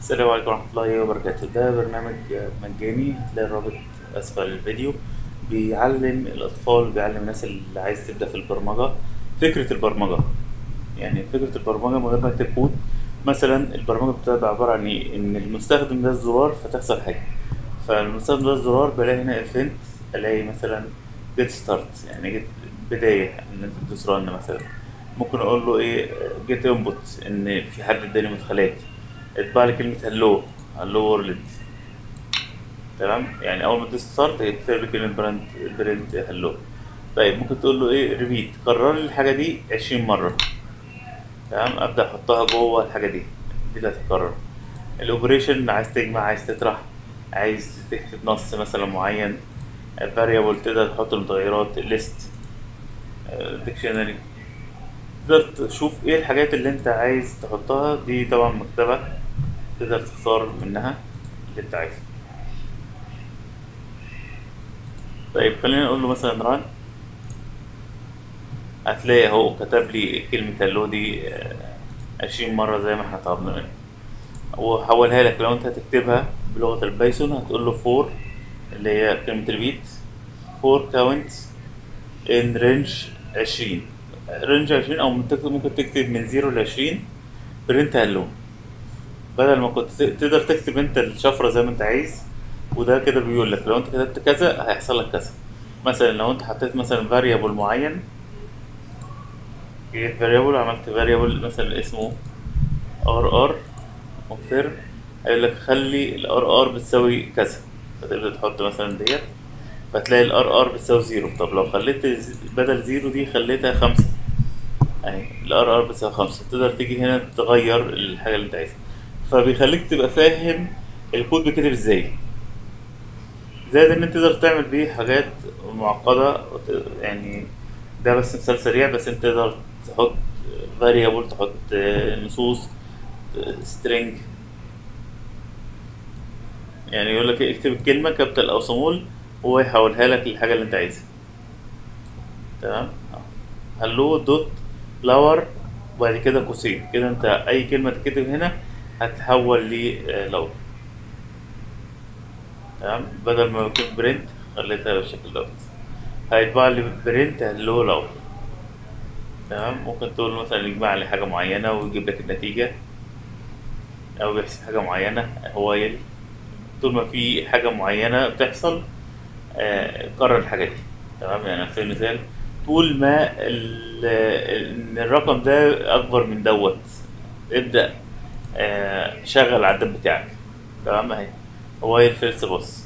السلام عليكم ورحمة الله وبركاته. ده برنامج مجاني هتلاقي الرابط أسفل الفيديو بيعلم الأطفال بيعلم الناس اللي عايز تبدأ في البرمجة فكرة البرمجة. يعني فكرة البرمجة من غير ما تكتب كود مثلا البرمجة بتبقى عبارة عن إيه؟ إن المستخدم داس الزرار فتحصل حاجة. فالمستخدم داس الزرار بلاقي هنا event ألاقي مثلا get start يعني get بداية إن أنت تدوس run مثلا. ممكن أقول له إيه؟ get input إن في حد اداني مدخلات. اطبع لي كلمة hello hello world تمام؟ يعني أول ما تدوس start هيكتب لي كلمة print print hello طيب ممكن تقول له إيه؟ repeat كرر لي الحاجة دي عشرين مرة. تمام؟ أبدأ أحطها جوه الحاجة دي. دي اللي هتتكرر. ال operation عايز تجمع عايز تطرح عايز تكتب نص مثلا معين. variable تقدر تحط المتغيرات list dictionary تقدر تشوف إيه الحاجات اللي أنت عايز تحطها. دي طبعا مكتبة. تقدر تختار منها اللي أنت عايزه. طيب خلينا نقول له مثلا run هتلاقي أهو كتب لي كلمة hello دي عشرين مرة زي ما إحنا طلبنا منه. وحولها لك لو أنت هتكتبها بلغة ال Python هتقول له for اللي هي كلمة repeat for count in range عشرين. range عشرين أو ممكن تكتب من zero لعشرين print hello بدل ما كنت تقدر تكتب انت الشفرة زي ما انت عايز وده كده بيقول لك لو انت كتبت كذا هيحصل لك كذا. مثلا لو انت حطيت مثلا variable معين get variable عملت variable مثلا اسمه R R confirm هيقول لك خلي ال RR بتساوي كذا. فتبدا تحط مثلا ديت فتلاقي ال RR بتساوي zero طب لو خليت بدل zero دي خليتها خمسة. اهي ال RR بتساوي خمسة. تقدر تيجي هنا تغير الحاجة اللي انت عايزها. فبيخليك تبقى فاهم الكود بيتكتب إزاي. زائد إن أنت تقدر تعمل بيه حاجات معقدة يعني ده بس مثال سريع بس أنت تقدر تحط variable تحط نصوص string. يعني يقول لك اكتب الكلمة capital أو small وهو يحولها لك للحاجة اللي أنت عايزها. تمام؟ hello dot lower وبعد كده قوسين كده أنت أي كلمة تكتب هنا هتحول لل lower تمام؟ بدل ما يكون print خليتها بالشكل دوت هيطبع لي print hello lower تمام؟ ممكن تقول مثلا يجمع لي حاجة معينة ويجيب لك النتيجة. أو بيحسب حاجة معينة هو يلي طول ما في حاجة معينة بتحصل آه كرر الحاجة دي. تمام؟ يعني على سبيل المثال طول ما إن الرقم ده أكبر من دوت. ابدأ. آه شغل العداد بتاعك. تمام؟ اهي هو الفيرست بوس